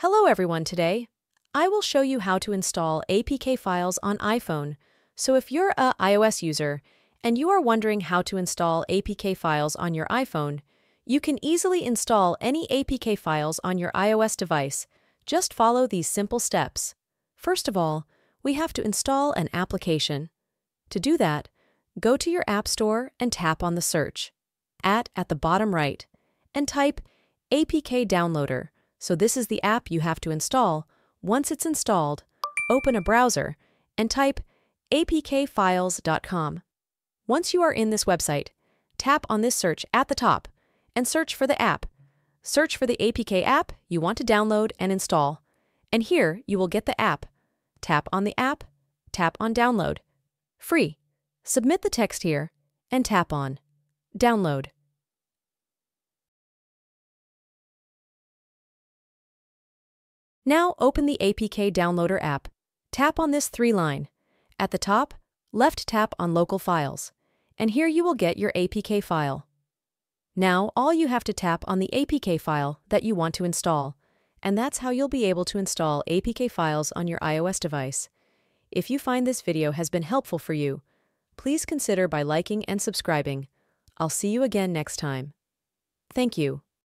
Hello everyone today. I will show you how to install APK files on iPhone. So if you're a iOS user and you are wondering how to install APK files on your iPhone, you can easily install any APK files on your iOS device. Just follow these simple steps. First of all, we have to install an application. To do that, go to your App Store and tap on the search at at the bottom right and type APK Downloader. So this is the app you have to install. Once it's installed, open a browser and type apkfiles.com. Once you are in this website, tap on this search at the top and search for the app. Search for the APK app you want to download and install. And here you will get the app. Tap on the app, tap on Download. Free. Submit the text here and tap on Download. Now open the APK Downloader app. Tap on this three line. At the top, left tap on Local Files, and here you will get your APK file. Now all you have to tap on the APK file that you want to install, and that's how you'll be able to install APK files on your iOS device. If you find this video has been helpful for you, please consider by liking and subscribing. I'll see you again next time. Thank you.